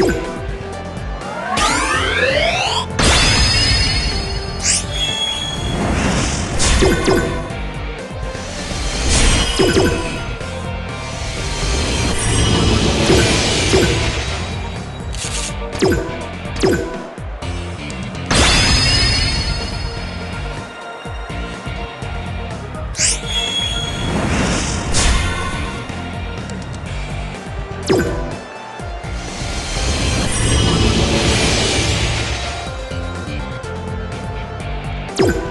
you you